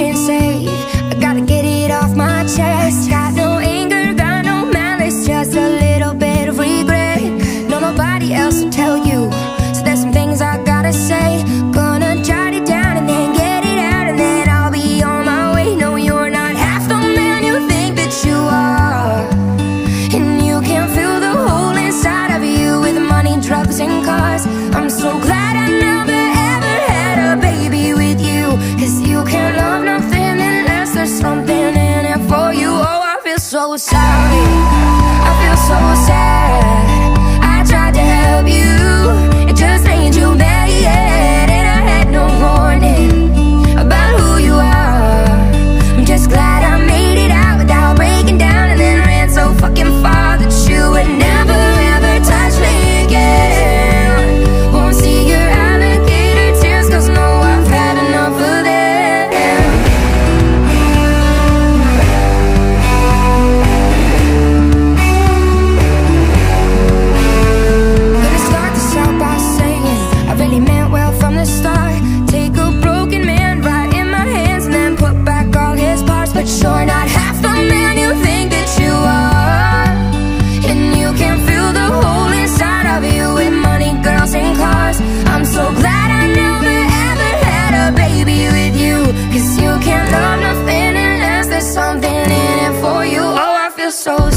insane so sorry. I feel so sad. I tried to help you so